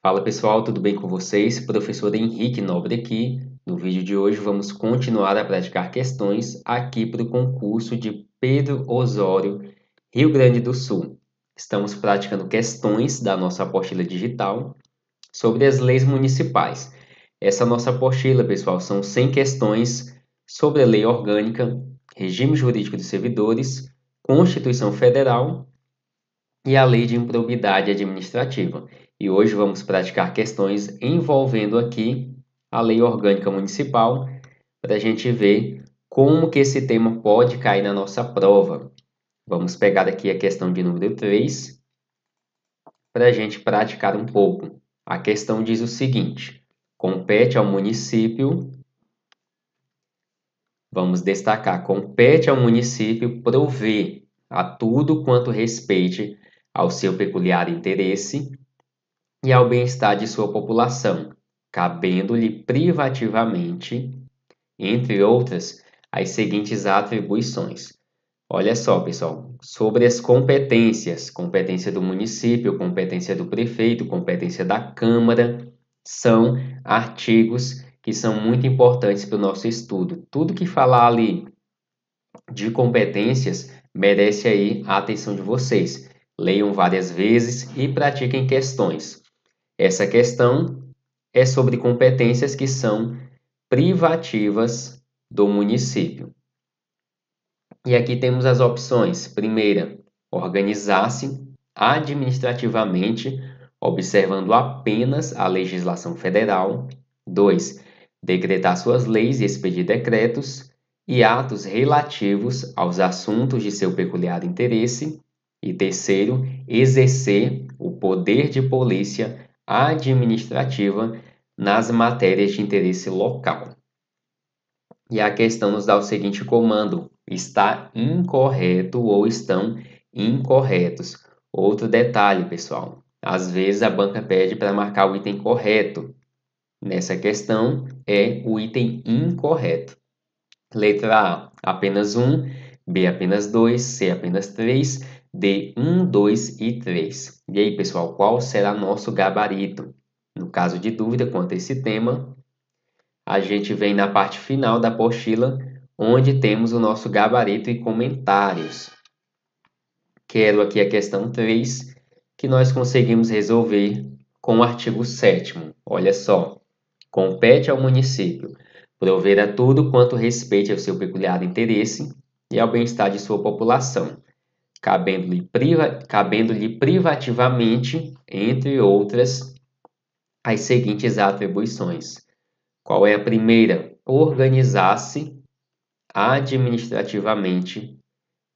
Fala pessoal, tudo bem com vocês? Professor Henrique Nobre aqui. No vídeo de hoje vamos continuar a praticar questões aqui para o concurso de Pedro Osório, Rio Grande do Sul. Estamos praticando questões da nossa apostila digital sobre as leis municipais. Essa nossa apostila, pessoal, são 100 questões sobre a lei orgânica, regime jurídico dos servidores, Constituição Federal e a lei de improbidade administrativa. E hoje vamos praticar questões envolvendo aqui a lei orgânica municipal para a gente ver como que esse tema pode cair na nossa prova. Vamos pegar aqui a questão de número 3 para a gente praticar um pouco. A questão diz o seguinte, compete ao município, vamos destacar, compete ao município prover a tudo quanto respeite ao seu peculiar interesse e ao bem-estar de sua população, cabendo-lhe privativamente, entre outras, as seguintes atribuições. Olha só, pessoal, sobre as competências, competência do município, competência do prefeito, competência da Câmara, são artigos que são muito importantes para o nosso estudo. Tudo que falar ali de competências merece aí a atenção de vocês. Leiam várias vezes e pratiquem questões. Essa questão é sobre competências que são privativas do município. E aqui temos as opções. Primeira, organizar-se administrativamente, observando apenas a legislação federal. 2. Decretar suas leis e expedir decretos e atos relativos aos assuntos de seu peculiar interesse. E terceiro, exercer o poder de polícia administrativa nas matérias de interesse local. E a questão nos dá o seguinte comando: está incorreto ou estão incorretos. Outro detalhe, pessoal: às vezes a banca pede para marcar o item correto. Nessa questão é o item incorreto. Letra A, apenas 1, B, apenas 2, C, apenas 3, D 1, 2 e 3. E aí, pessoal, qual será nosso gabarito? No caso de dúvida quanto a esse tema, a gente vem na parte final da apostila, onde temos o nosso gabarito e comentários. Quero aqui a questão 3, que nós conseguimos resolver com o artigo 7 Olha só, compete ao município prover a tudo quanto respeite ao seu peculiar interesse e ao bem-estar de sua população, cabendo-lhe priva, cabendo privativamente, entre outras, as seguintes atribuições. Qual é a primeira? Organizar-se administrativamente,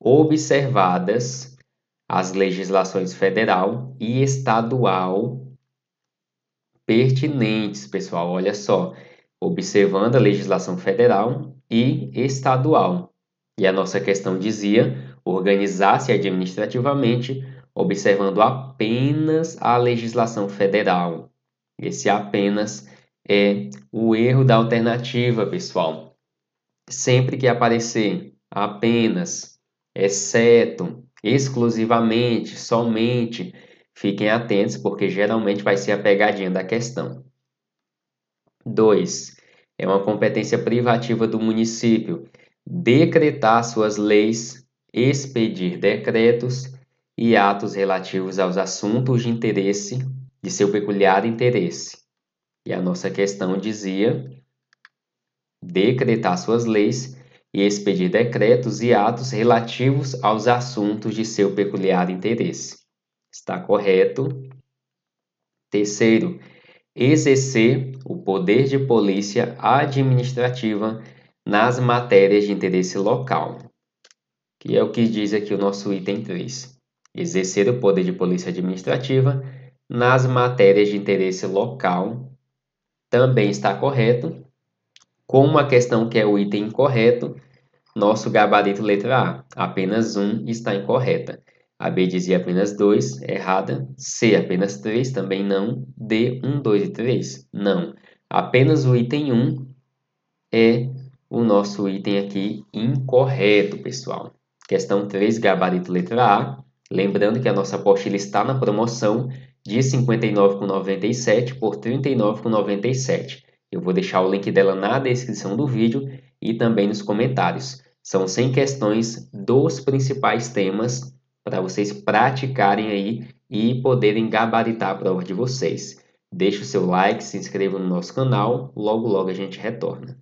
observadas as legislações federal e estadual pertinentes, pessoal. Olha só, observando a legislação federal e estadual. E a nossa questão dizia organizar-se administrativamente, observando apenas a legislação federal. Esse apenas é o erro da alternativa, pessoal. Sempre que aparecer apenas, exceto, exclusivamente, somente, fiquem atentos, porque geralmente vai ser a pegadinha da questão. 2. É uma competência privativa do município decretar suas leis expedir decretos e atos relativos aos assuntos de interesse de seu peculiar interesse. E a nossa questão dizia decretar suas leis e expedir decretos e atos relativos aos assuntos de seu peculiar interesse. Está correto? Terceiro, exercer o poder de polícia administrativa nas matérias de interesse local que é o que diz aqui o nosso item 3. Exercer o poder de polícia administrativa nas matérias de interesse local também está correto. Como a questão que é o item incorreto, nosso gabarito letra A, apenas 1 está incorreta. A B dizia apenas 2, errada. C, apenas 3, também não. D, 1, 2 e 3, não. Apenas o item 1 é o nosso item aqui incorreto, pessoal. Questão 3, gabarito letra A. Lembrando que a nossa apostila está na promoção de 59,97 por 39,97. Eu vou deixar o link dela na descrição do vídeo e também nos comentários. São 100 questões dos principais temas para vocês praticarem aí e poderem gabaritar a prova de vocês. Deixe o seu like, se inscreva no nosso canal, logo logo a gente retorna.